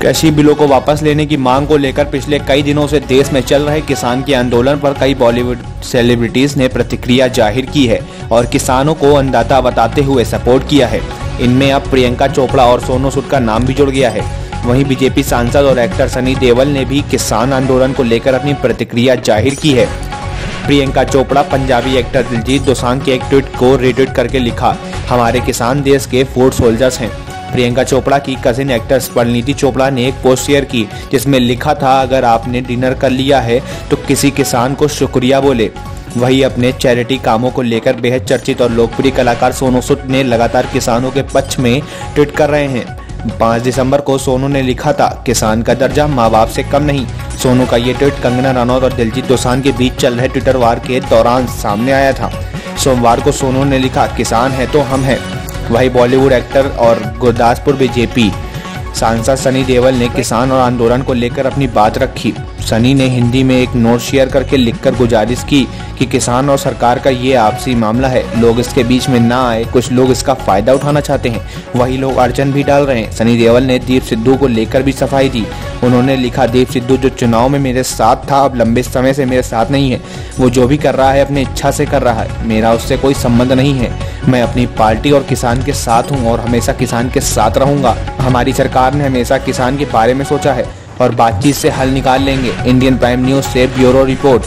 कृषि बिलों को वापस लेने की मांग को लेकर पिछले कई दिनों से देश में चल रहे किसान के आंदोलन पर कई बॉलीवुड सेलिब्रिटीज ने प्रतिक्रिया ज़ाहिर की है और किसानों को अन्नदाता बताते हुए सपोर्ट किया है। इनमें अब प्रियंका चोपड़ा और सोनू सूद का नाम भी जुड़ गया है। वहीं बीजेपी सांसद और एक्टर सनी देवल ने भी किसान आंदोलन को लेकर अपनी प्रतिक्रिया ज़ाहिर की है। प्रियंका चोपड़ा, पंजाबी एक्टर दिलजीत दोसांझ के एक ट्वीट को रिट्वीट करके लिखा, हमारे किसान देश के फ़ूड सोल्जर्स हैं। प्रियंका चोपड़ा की कजिन एक्ट्रेस परिणीति चोपड़ा ने एक पोस्ट शेयर की, जिसमें लिखा था, अगर आपने डिनर कर लिया है तो किसी किसान को शुक्रिया बोले। वही अपने चैरिटी कामों को लेकर बेहद चर्चित और लोकप्रिय कलाकार सोनू सूद ने लगातार किसानों के पक्ष में ट्वीट कर रहे हैं। पाँच दिसंबर को सोनू ने लिखा था, किसान का दर्जा माँ बाप से कम नहीं। सोनू का ये ट्वीट कंगना रनौत और दिलजीत दोसांझ के बीच चल रहे ट्विटर वार के दौरान सामने आया था। सोमवार को सोनू ने लिखा, किसान है तो हम हैं। वही बॉलीवुड एक्टर और गुरदासपुर बीजेपी सांसद सनी देवल ने किसान और आंदोलन को लेकर अपनी बात रखी। सनी ने हिंदी में एक नोट शेयर करके लिखकर गुजारिश की कि किसान और सरकार का ये आपसी मामला है। लोग इसके बीच में ना आए, कुछ लोग इसका फ़ायदा उठाना चाहते हैं। वही लोग अड़चन भी डाल रहे हैं। सनी देवल ने दीप सिद्धू को लेकर भी सफ़ाई दी। उन्होंने लिखा, दीप सिद्धू, जो चुनाव में मेरे साथ था, अब लंबे समय से मेरे साथ नहीं है। वो जो भी कर रहा है, अपनी इच्छा से कर रहा है। मेरा उससे कोई संबंध नहीं है। मैं अपनी पार्टी और किसान के साथ हूँ और हमेशा किसान के साथ रहूँगा। हमारी सरकार ने हमेशा किसान के बारे में सोचा है और बातचीत से हल निकाल लेंगे। इंडियन प्राइम न्यूज़ से ब्यूरो रिपोर्ट।